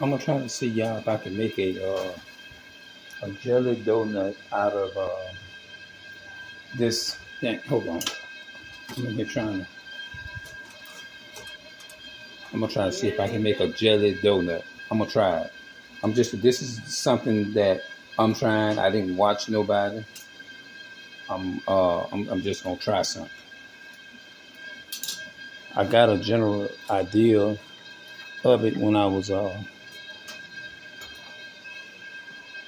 I'm gonna try to see y'all if I can make a uh, a jelly donut out of uh, this thing. Hold on. I'm gonna trying. to. I'm gonna try to see if I can make a jelly donut. I'm gonna try it. I'm just. This is something that I'm trying. I didn't watch nobody. I'm. Uh. I'm, I'm just gonna try something. I got a general idea of it when I was uh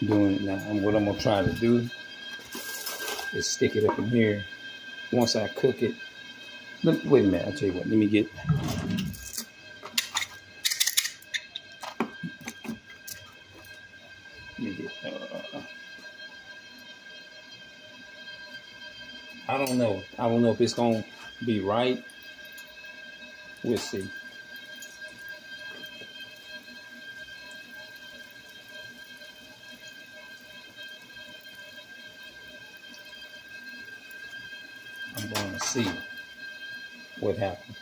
doing it now. And what I'm gonna try to do is stick it up in here. Once I cook it, let, wait a minute. I'll tell you what. Let me get. Me get. Uh, I don't know. I don't know if it's gonna be right. We'll see. To see what happens.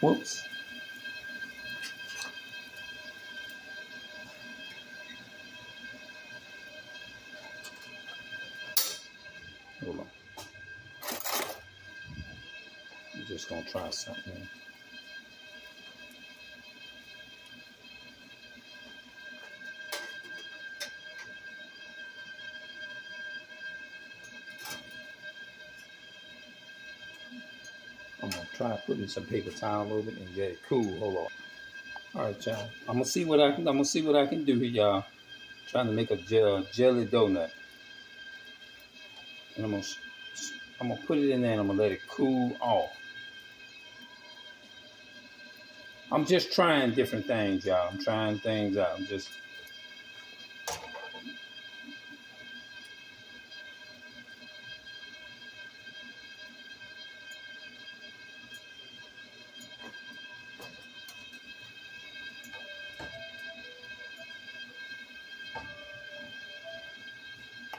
Whoops. Hold on. I'm just going to try something. Try putting some paper towel over it and get it cool. Hold on. All right, y'all. I'm gonna see what I can. I'm gonna see what I can do here, y'all. Trying to make a gel, jelly donut, and I'm gonna I'm gonna put it in there and I'm gonna let it cool off. I'm just trying different things, y'all. I'm trying things out. I'm just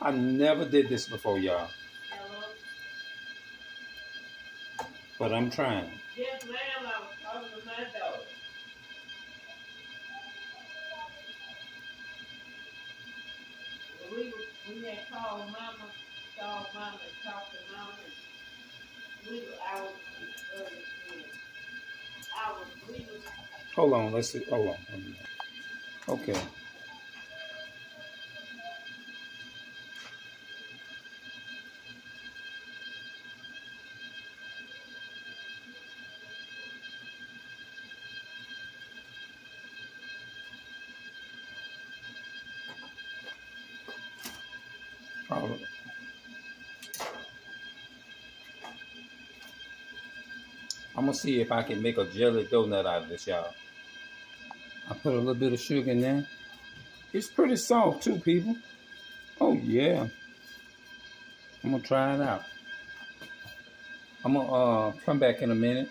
I never did this before, y'all. But I'm trying. Yes, ma'am, I was talking to my daughter. We, was- we had called mama, called mama and talked to mama. and We, were- I was, uh, I was, we was, Hold on. Let's see. Hold on. Okay. I'm gonna see if I can make a jelly donut out of this, y'all. I put a little bit of sugar in there. It's pretty soft too, people. Oh yeah. I'm gonna try it out. I'm gonna uh, come back in a minute.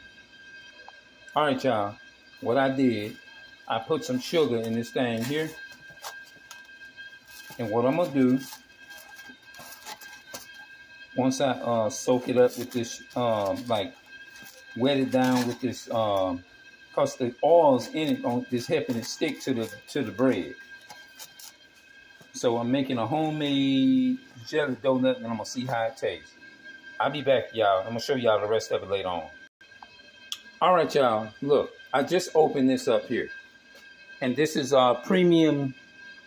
All right, y'all. What I did, I put some sugar in this thing here. And what I'm gonna do, once I uh, soak it up with this, um, like wet it down with this, um, cause the oils in it on this helping it stick to the to the bread. So I'm making a homemade jelly donut, and I'm gonna see how it tastes. I'll be back, y'all. I'm gonna show y'all the rest of it later on. All right, y'all. Look, I just opened this up here, and this is uh premium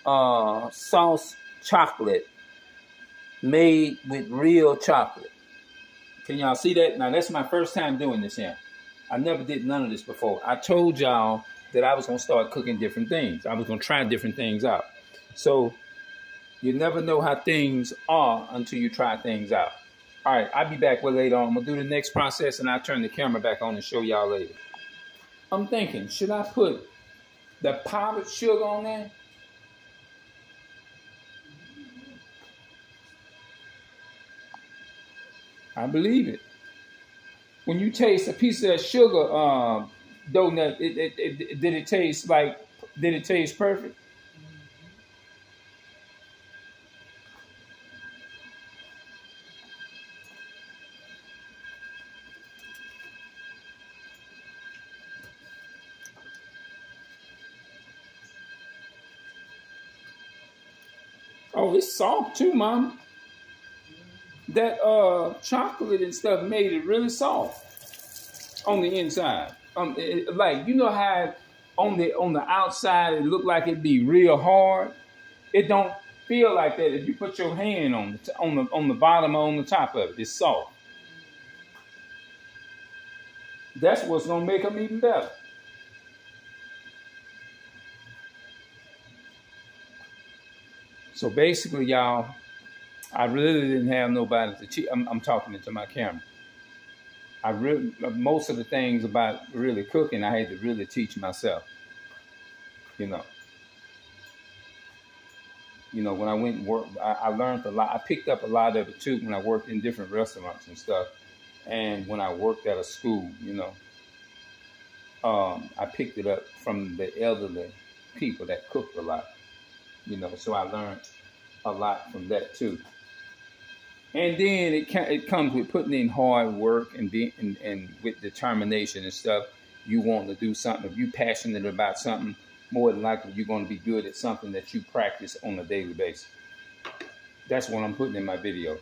uh sauce chocolate made with real chocolate. Can y'all see that? Now that's my first time doing this here. I never did none of this before. I told y'all that I was gonna start cooking different things. I was gonna try different things out. So you never know how things are until you try things out. All right, I'll be back with later on. I'm gonna do the next process and I'll turn the camera back on and show y'all later. I'm thinking, should I put the powdered sugar on there? I believe it. When you taste a piece of sugar um, donut, it, it, it, did it taste like? Did it taste perfect? Oh, it's soft too, Mom. That uh chocolate and stuff made it really soft on the inside. Um, it, like you know how on the on the outside it looked like it'd be real hard. It don't feel like that if you put your hand on the on the on the bottom or on the top of it. It's soft. That's what's gonna make them even better. So basically, y'all, I really didn't have nobody to teach. I'm, I'm talking into my camera. I really most of the things about really cooking, I had to really teach myself. You know. You know, when I went and worked, I, I learned a lot. I picked up a lot of it too when I worked in different restaurants and stuff, and when I worked at a school. You know, um, I picked it up from the elderly people that cooked a lot. You know, so I learned a lot from that too. And then it it comes with putting in hard work and being and, and with determination and stuff. You want to do something. If you're passionate about something, more than likely you're going to be good at something that you practice on a daily basis. That's what I'm putting in my video.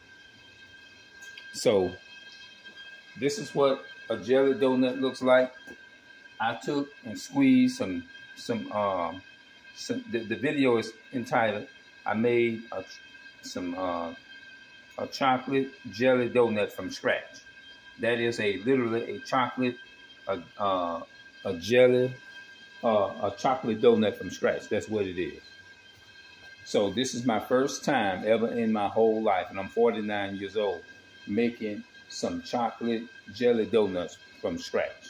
So this is what a jelly donut looks like. I took and squeezed some some um some the, the video is entitled I made a, some uh, a chocolate jelly donut from scratch. That is a literally a chocolate a uh, a jelly uh, a chocolate donut from scratch. That's what it is. So this is my first time ever in my whole life, and I'm 49 years old, making some chocolate jelly donuts from scratch.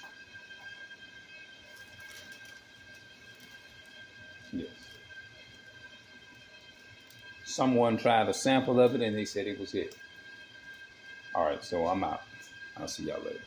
Yes. Someone tried a sample of it and they said it was it. All right, so I'm out. I'll see y'all later.